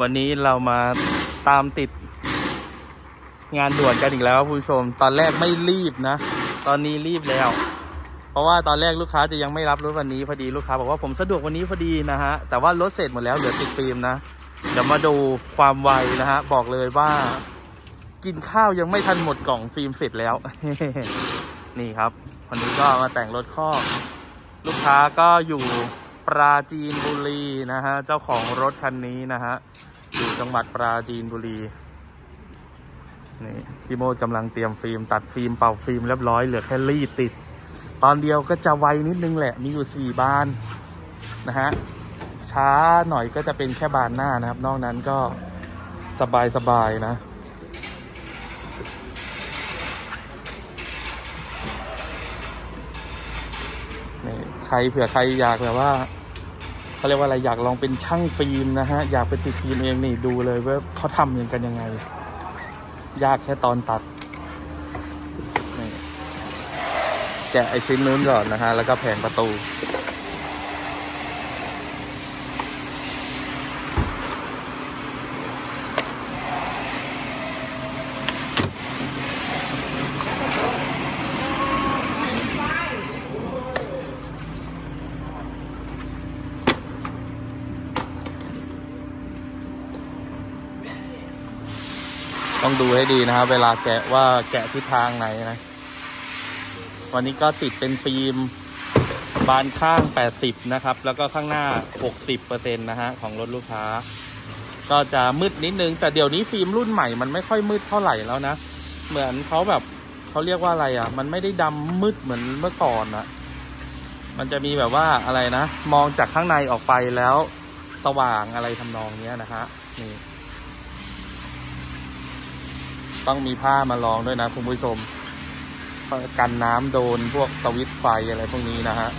วันนี้เรามาตามติด งานด่วนกันอีกแล้วคุณผู้ชม ตอนแรกไม่รีบนะ ตอนนี้รีบแล้ว เพราะว่าตอนแรกลูกค้าจะยังไม่รับรถวันนี้พอดีลูกค้าบอกว่าผมสะดวกวันนี้พอดีนะฮะ แต่ว่ารถเสร็จหมดแล้วเหลือติดฟิล์มนะ เดี๋ยวมาดูความไวนะฮะ บอกเลยว่า กินข้าวยังไม่ทันหมดกล่องฟิล์มเสร็จแล้ว นี่ครับวันนี้ก็มาแต่งรถคอลูกค้าก็อยู่ปราจีนบุรีนะฮะ เจ้าของรถคันนี้นะฮะ จังหวัดปราจีนบุรี นี่พี่โมดกำลังเตรียมฟิล์ม ตัดฟิล์มเป่าฟิล์มเรียบร้อยเหลือแค่รีดติด ตอนเดียวก็จะไวนิดนึงแหละ มีอยู่สี่บานนะฮะ ช้าหน่อยก็จะเป็นแค่บานหน้านะครับ นอกนั้นก็สบายสบายๆนะนี่ใครเผื่อใครอยากแบบว่า เขาเรียกว่าอะไรอยากลองเป็นช่างฟิล์มนะฮะอยากไปติดฟิล์มเองนี่ดูเลยว่าเขาทำยังกันยังไง ยากแค่ตอนตัดแกะไอชิ้นนู้นก่อนนะฮะแล้วก็แผงประตู ต้องดูให้ดีนะครับ เวลาแกะว่าแกะทิศทางไหนนะ วันนี้ก็ติดเป็นฟิล์มบานข้าง 80 นะครับ แล้วก็ข้างหน้า 60เปอร์เซ็นต์นะฮะ ของรถลูกค้า ก็จะมืดนิดนึง แต่เดี๋ยวนี้ฟิล์มรุ่นใหม่มันไม่ค่อยมืดเท่าไหร่แล้วนะ เหมือนเขาแบบเขาเรียกว่าอะไรอะ มันไม่ได้ดำมืดเหมือนเมื่อก่อนอะมันจะมีแบบว่าอะไรนะ มองจากข้างในออกไปแล้ว สว่างอะไรทำนองเนี้ยนะฮะ นี่ ต้องมีผ้ามารองด้วยนะคุณผู้ชม กันน้ำโดนพวกสวิตช์ไฟอะไรพวกนี้นะฮะ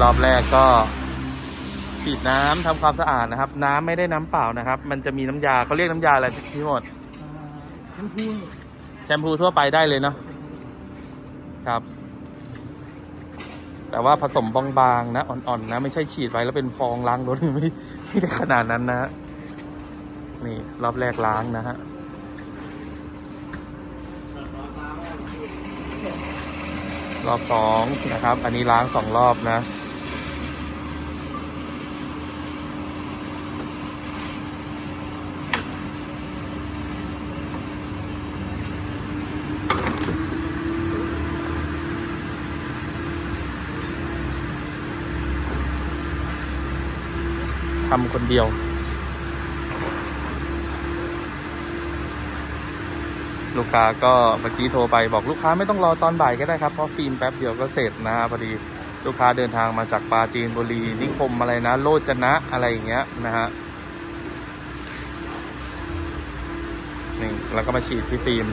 รอบแรกก็ฉีดน้ำทำความสะอาดนะครับ น้ำไม่ได้น้ำเปล่านะครับ มันจะมีน้ำยาเขาเรียกน้ำยาอะไรพี่หมดทั้งพูแชมพูทั่วไปได้เลยเนาะครับ แต่ว่าผสมบางๆนะ อ่อนๆนะ ไม่ใช่ฉีดไปแล้วเป็นฟองล้างรถไม่ไม่ได้ขนาดนั้นนะ นี่รอบแรกล้างนะฮะรอบสองนะครับ อันนี้ล้างสองรอบนะ ทำคนเดียว ลูกค้าก็เมื่อกี้โทรไปบอกลูกค้าไม่ต้องรอตอนบ่ายก็ได้ครับเพราะฟิล์มแป๊บเดียวก็เสร็จนะพอดีลูกค้าเดินทางมาจากปาจีนบุรีนิคมอะไรนะ โลจนะอะไรอย่างเงี้ยนะฮะนี่แล้วก็มาฉีดที่ฟิล์ม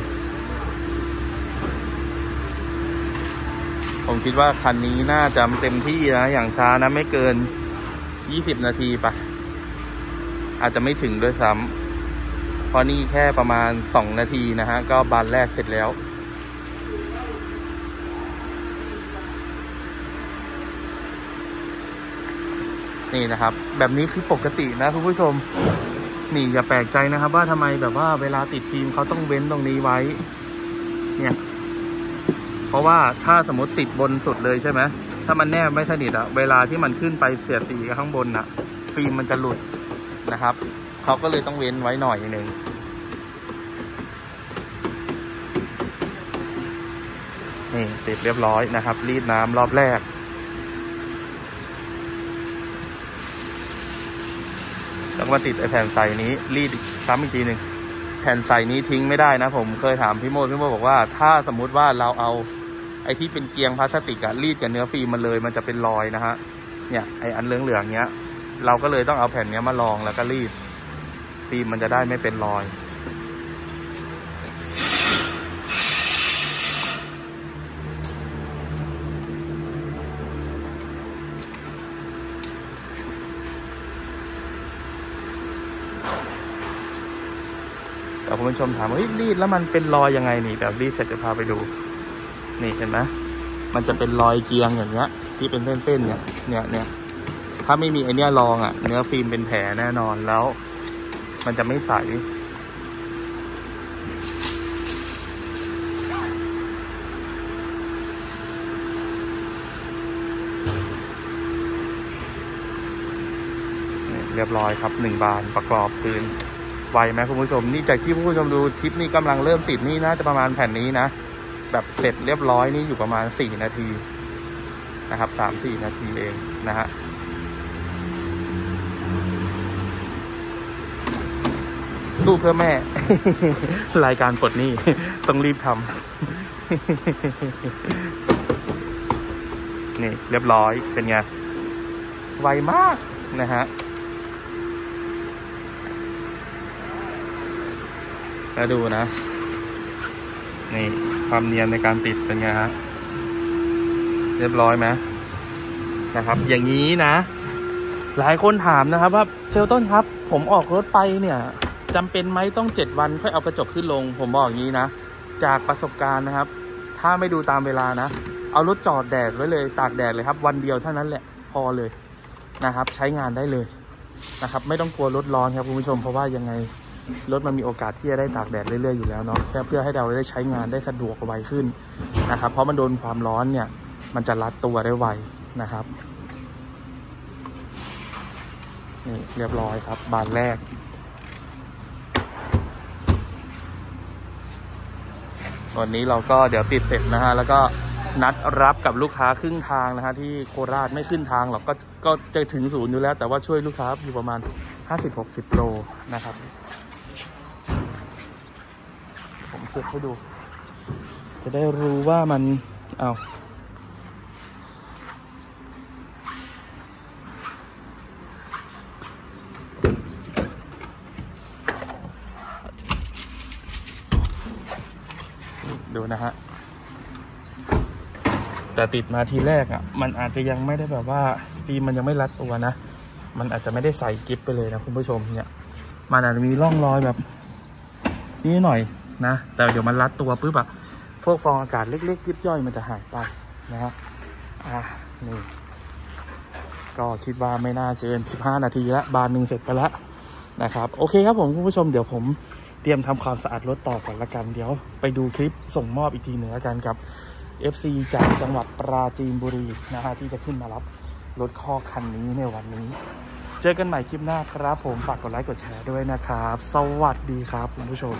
ผมคิดว่าคันนี้น่าจะเต็มที่นะ อย่างช้านะไม่เกินยี่สิบนาทีปะ อาจจะไม่ถึงด้วยซ้ำเพราะนี่แค่ประมาณสองนาทีนะฮะ ก็บานแรกเสร็จแล้วนี่นะครับ แบบนี้คือปกตินะคุณผู้ชม นี่อย่าแปลกใจนะครับ ว่าทำไมแบบว่าเวลาติดฟิล์มเขาต้องเว้นตรงนี้ไว้ เนี่ย เพราะว่าถ้าสมมติติดบนสุดเลยใช่ไหมถ้ามันแนบไม่สนิทอะเวลาที่มันขึ้นไปเสียดสีกับข้างบนอะฟิล์มมันจะหลุด นะครับ เขาก็เลยต้องเว้นไว้หน่อยหนึ่งนี่ติดเรียบร้อยนะครับ รีดน้ำรอบแรก แล้วก็มาติดไอแผ่นใสนี้ รีดซ้ำอีกทีหนึ่งแผ่นใสนี้ทิ้งไม่ได้นะผมเคยถามพี่โมดพี่โมดบอกว่า ถ้าสมมุติว่าเราเอาไอ้ที่เป็นเกียงพลาสติกอะรีดกับเนื้อฟิล์มมันเลย มันจะเป็นรอยนะฮะ เนี่ยไออันเหลืองๆเนี้ย เราก็เลยต้องเอาแผ่นนี้มาลองแล้วก็รีดฟิล์มมันจะได้ไม่เป็นรอย แต่คุณผู้ชมถามว่าเฮ้ยรีดแล้วมันเป็นรอยยังไงนี่แบบรีดเสร็จจะพาไปดู นี่เห็นไหมมันจะเป็นรอยเกียงอย่างเงี้ย ที่เป็นเส้นๆเนี่ยเนี่ยเนี่ย ถ้าไม่มีไอเนี้ยรองอะ เนื้อฟิล์มเป็นแผลแน่นอนแล้ว มันจะไม่ใสเรียบร้อยครับหนึ่งบานประกอบปืนไวไหมคุณผู้ชม นี่จากที่คุณผู้ชมดูคลิปนี้กำลังเริ่มติดนี่น่าจะประมาณแผ่นนี้นะ แบบเสร็จเรียบร้อยนี่อยู่ประมาณสี่นาทีนะครับสามสี่นาทีเองนะฮะ สู้เพื่อแม่ รายการปลดหนี้ ต้องรีบทำนี่ เรียบร้อยเป็นไง ไวมากนะฮะแล้วดูนะ นี่ ความเนียนในการติดเป็นไงฮะ เรียบร้อยไหมนะครับ อย่างนี้นะ หลายคนถามนะครับว่าเซลต้นครับ ผมออกรถไปเนี่ย จำเป็นไหมต้องเจ็ดวันค่อยเอากระจกขึ้นลง ผมบอกอย่างนี้นะ จากประสบการณ์นะครับ ถ้าไม่ดูตามเวลานะ เอารถจอดแดดไว้เลย ตากแดดเลยครับ วันเดียวเท่านั้นแหละพอเลยนะครับ ใช้งานได้เลยนะครับ ไม่ต้องกลัวรถร้อนครับคุณผู้ชมเพราะว่ายังไงรถมันมีโอกาสที่จะได้ตากแดดเรื่อยๆอยู่แล้วเนาะแค่เพื่อให้เราได้ใช้งานได้สะดวกไวขึ้นนะครับ เพราะมันโดนความร้อนเนี่ย มันจะรัดตัวได้ไวนะครับนี่เรียบร้อยครับ บานแรก วันนี้เราก็เดี๋ยวติดเสร็จนะฮะ แล้วก็นัดรับกับลูกค้าครึ่งทางนะฮะที่โคราชไม่ขึ้นทางหรอกก็ก็จะถึงศูนย์อยู่แล้ว แต่ว่าช่วยลูกค้าอยู่ประมาณ 50-60 โลนะครับ ผมเช็คให้ดู จะได้รู้ว่ามันเอา ดูนะฮะ แต่ติดมาทีแรกอะ่ะ มันอาจจะยังไม่ได้แบบว่าฟิล์มมันยังไม่รัดตัวนะ มันอาจจะไม่ได้ใส่กิฟไปเลยนะคุณผู้ชมเนี่ย มันอาจจะมีร่องรอยแบบนี้หน่อยนะ แต่เดี๋ยวมันรัดตัวปุ๊บอะพวกฟองอากาศเล็กๆยิบย่อยมันจะหายไปนะฮะอะนี่ก็คิดว่าไม่น่าเกิน 15 นาทีละบานหนึ่งเสร็จไปแล้วนะครับ โอเคครับผมคุณผู้ชมเดี๋ยวผม เตรียมทำความสะอาดรถต่อก่อนละกัน เดี๋ยวไปดูคลิปส่งมอบอีกทีหนึ่งละกันกับ FC จากจังหวัดปราจีนบุรีนะฮะที่จะขึ้นมารับรถข้อคันนี้ในวันนี้ เจอกันใหม่คลิปหน้าครับผมฝากกดไลค์กดแชร์ด้วยนะครับ สวัสดีครับคุณผู้ชม